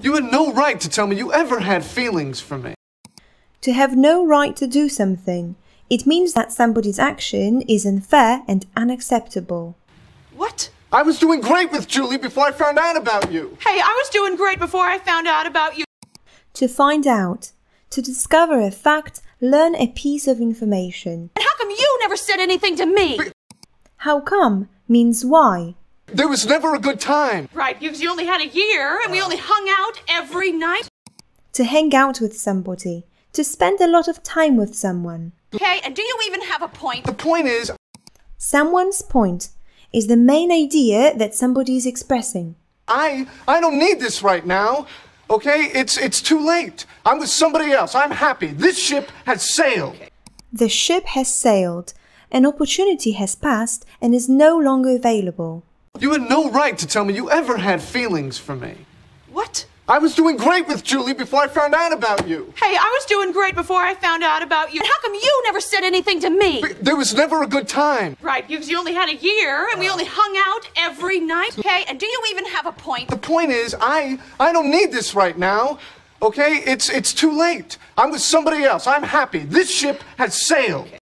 You had no right to tell me you ever had feelings for me. To have no right to do something. It means that somebody's action is unfair and unacceptable. What? I was doing great with Julie before I found out about you. Hey, I was doing great before I found out about you. To find out. To discover a fact, learn a piece of information. And how come you never said anything to me? How come means why. There was never a good time. Right, because you only had a year and we only hung out every night. To hang out with somebody. To spend a lot of time with someone. Okay, and do you even have a point? The point is, Someone's point is the main idea that somebody is expressing. I I don't need this right now. Okay? It's it's too late. I'm with somebody else. I'm happy. This ship has sailed. The ship has sailed, an opportunity has passed and is no longer available. You had no right to tell me you ever had feelings for me. What? I was doing great with Julie before I found out about you. Hey, I was doing great before I found out about you. And how come you never said anything to me? There was never a good time. Right, because you only had a year and we only hung out every night. Okay, and do you even have a point? The point is, I I don't need this right now. Okay? It's it's too late. I'm with somebody else. I'm happy. This ship has sailed.